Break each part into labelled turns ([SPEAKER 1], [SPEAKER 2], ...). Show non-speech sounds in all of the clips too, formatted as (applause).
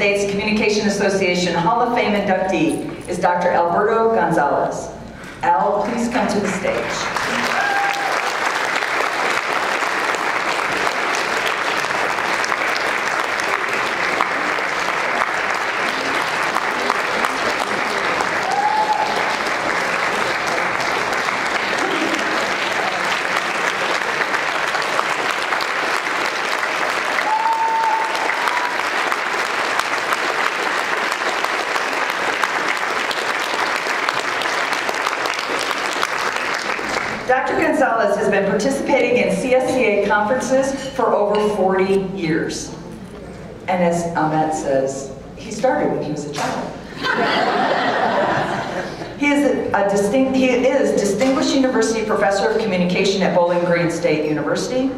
[SPEAKER 1] States Communication Association Hall of Fame inductee is Dr. Alberto Gonzalez. Al, please come to the stage. Dr. Gonzalez has been participating in CSCA conferences for over 40 years. And as Ahmet says, he started when he was a child. he, is a, a distinct, he is Distinguished University Professor of Communication at Bowling Green State University.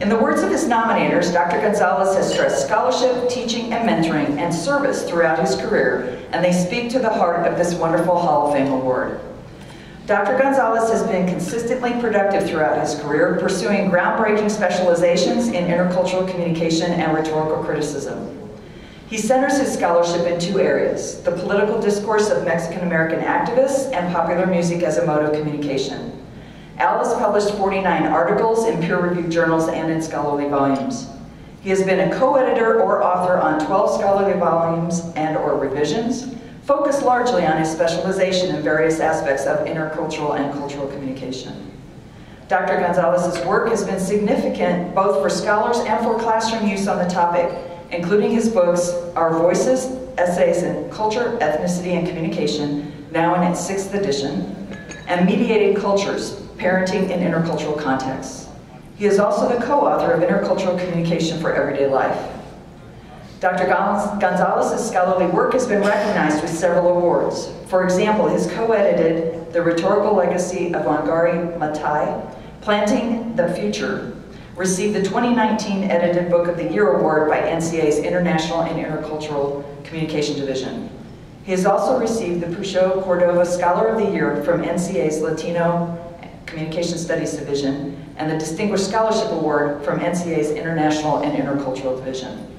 [SPEAKER 1] In the words of his nominators, Dr. Gonzalez has stressed scholarship, teaching, and mentoring, and service throughout his career, and they speak to the heart of this wonderful Hall of Fame award. Dr. Gonzalez has been consistently productive throughout his career, pursuing groundbreaking specializations in intercultural communication and rhetorical criticism. He centers his scholarship in two areas, the political discourse of Mexican-American activists and popular music as a mode of communication. Al has published 49 articles in peer-reviewed journals and in scholarly volumes. He has been a co-editor or author on 12 scholarly volumes and or revisions, focused largely on his specialization in various aspects of intercultural and cultural communication. Dr. Gonzalez's work has been significant both for scholars and for classroom use on the topic, including his books, Our Voices, Essays in Culture, Ethnicity, and Communication, now in its sixth edition, and Mediated Cultures, Parenting in Intercultural Contexts. He is also the co-author of Intercultural Communication for Everyday Life. Dr. Gonzalez's scholarly work has been recognized with several awards. For example, his co-edited The Rhetorical Legacy of Wangari Maathai, Planting the Future, received the 2019 Edited Book of the Year Award by NCA's International and Intercultural Communication Division. He has also received the Pucho Cordova Scholar of the Year from NCA's Latino Communication Studies Division and the Distinguished Scholarship Award from NCA's International and Intercultural Division.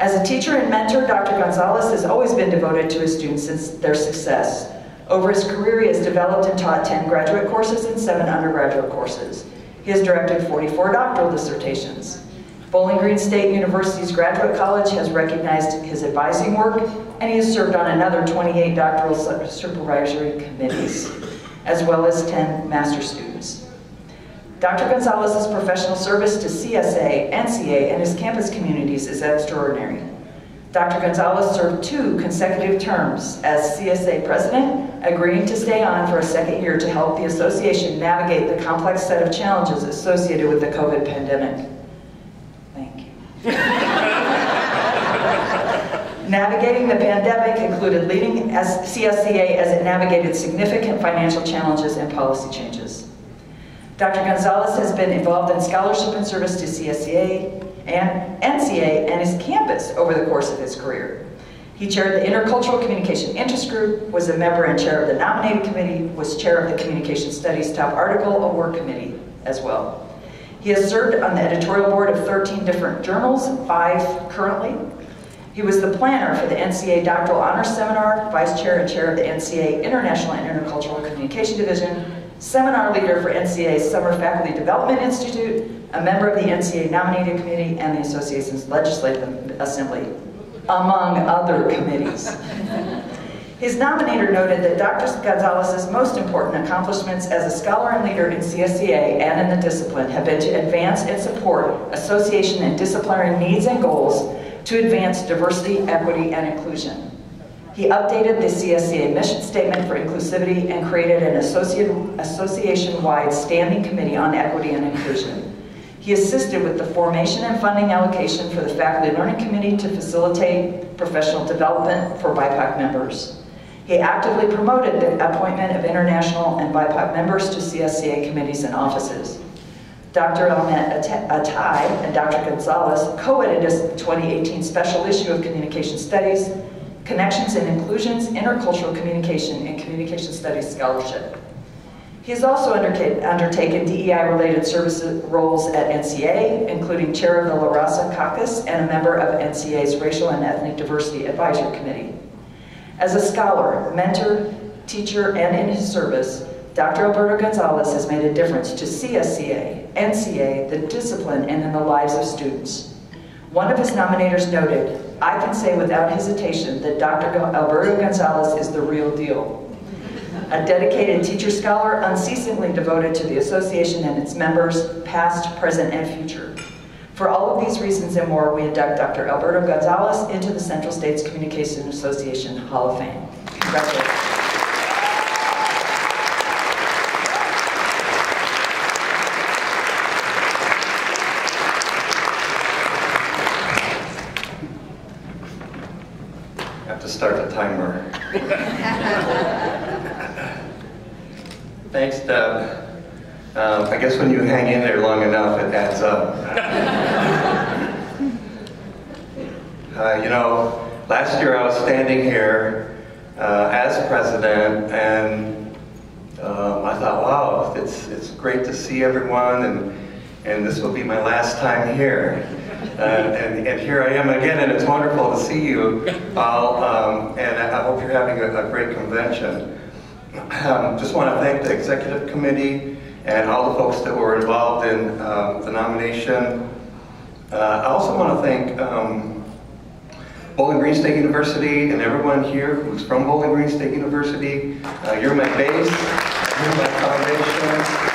[SPEAKER 1] As a teacher and mentor, Dr. Gonzalez has always been devoted to his students since their success. Over his career, he has developed and taught 10 graduate courses and seven undergraduate courses. He has directed 44 doctoral dissertations. Bowling Green State University's Graduate College has recognized his advising work, and he has served on another 28 doctoral supervisory committees, as well as 10 master students. Dr. Gonzalez's professional service to CSA, NCA, and his campus communities is extraordinary. Dr. Gonzalez served two consecutive terms as CSA president, agreeing to stay on for a second year to help the association navigate the complex set of challenges associated with the COVID pandemic. Thank you. (laughs) Navigating the pandemic included leading CSCA as it navigated significant financial challenges and policy changes. Dr. Gonzalez has been involved in scholarship and service to CSCA and NCA and his campus over the course of his career. He chaired the Intercultural Communication Interest Group, was a member and chair of the nominating committee, was chair of the Communication Studies Top Article Award Committee as well. He has served on the editorial board of 13 different journals, five currently. He was the planner for the NCA Doctoral Honors Seminar, vice chair and chair of the NCA International and Intercultural Communication Division, seminar leader for NCA's Summer Faculty Development Institute, a member of the NCA Nominating Committee and the Association's Legislative Assembly, among other committees. (laughs) His nominator noted that Dr. Gonzalez's most important accomplishments as a scholar and leader in CSCA and in the discipline have been to advance and support association and disciplinary needs and goals to advance diversity, equity, and inclusion. He updated the CSCA mission statement for inclusivity and created an association-wide standing committee on equity and inclusion. He assisted with the formation and funding allocation for the Faculty Learning Committee to facilitate professional development for BIPOC members. He actively promoted the appointment of international and BIPOC members to CSCA committees and offices. Dr. Ahmet Atay and Dr. Gonzalez co-edited the 2018 special issue of Communication Studies Connections and Inclusions, Intercultural Communication, and Communication Studies Scholarship. He has also undertaken DEI-related service roles at NCA, including chair of the La Raza Caucus and a member of NCA's Racial and Ethnic Diversity Advisory Committee. As a scholar, mentor, teacher, and in his service, Dr. Alberto Gonzalez has made a difference to CSCA, NCA, the discipline, and in the lives of students. One of his nominators noted, I can say without hesitation that Dr. Alberto Gonzalez is the real deal. A dedicated teacher scholar, unceasingly devoted to the association and its members, past, present, and future. For all of these reasons and more, we induct Dr. Alberto Gonzalez into the Central States Communication Association Hall of Fame. Congratulations.
[SPEAKER 2] have to start the timer. Thanks, Deb. Um, I guess when you hang in there long enough, it adds up. uh, you know, last year I was standing here uh, as president, and um, I thought, wow, it's, it's great to see everyone, and, and this will be my last time here. Uh, and, and, here I am again, and it's wonderful to see you all, um, and I hope you're having a, a great convention. Um, just want to thank the executive committee and all the folks that were involved in um, the nomination. Uh, I also want to thank um, Bowling Green State University and everyone here who's from Bowling Green State University. Uh, you're my base, you're my foundation.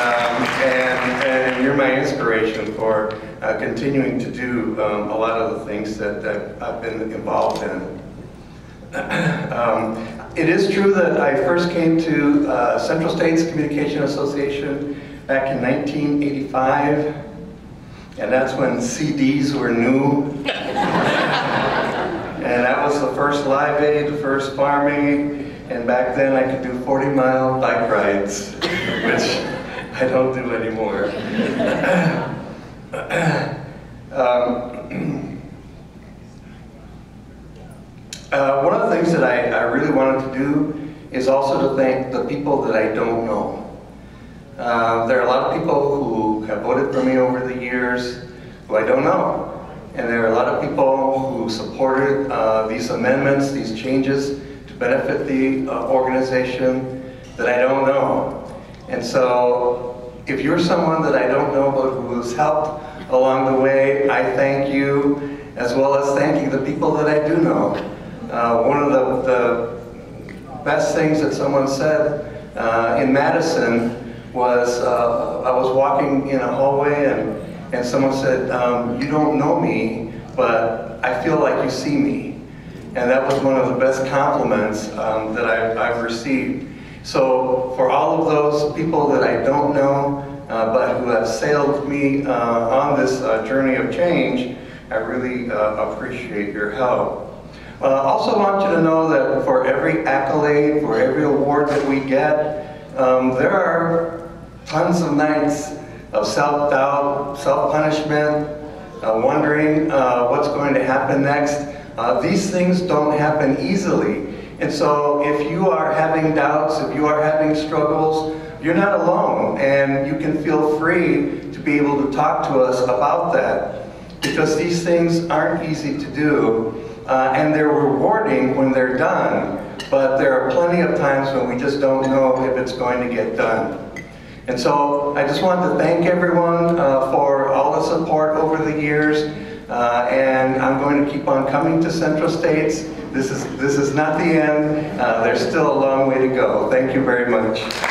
[SPEAKER 2] Um, and, and, you're my inspiration for uh, continuing to do um, a lot of the things that, that I've been involved in. (clears throat) um, it is true that I first came to uh, Central States Communication Association back in 1985, and that's when CDs were new. (laughs) and that was the first Live Aid, the first Farm Aid, and back then I could do 40 mile bike rides, which I don't do anymore. (clears throat) um, uh, one of the things that I, I, really wanted to do is also to thank the people that I don't know. Uh, there are a lot of people who have voted for me over the years who I don't know. And there are a lot of people who supported uh, these amendments, these changes to benefit the uh, organization that I don't know. And so if you're someone that I don't know but who's helped along the way, I thank you as well as thanking the people that I do know. Uh, one of the, the, best things that someone said uh, in Madison was, uh, I was walking in a hallway and, and someone said, um, you don't know me, but I feel like you see me. And that was one of the best compliments um, that I've, I've received. So for all of those people that I don't know, uh, but who have sailed me uh, on this uh, journey of change, I really uh, appreciate your help. I also want you to know that for every accolade, for every award that we get, um, there are tons of nights of self-doubt, self-punishment, uh, wondering uh, what's going to happen next. these things don't happen easily. And so if you are having doubts, if you are having struggles, you're not alone and you can feel free to be able to talk to us about that because these things aren't easy to do uh, and they're rewarding when they're done, but there are plenty of times when we just don't know if it's going to get done. And so I just want to thank everyone uh, for all the support over the years uh, and I'm going to keep on coming to Central States this is, this is not the end. Uh, there's still a long way to go. Thank you very much.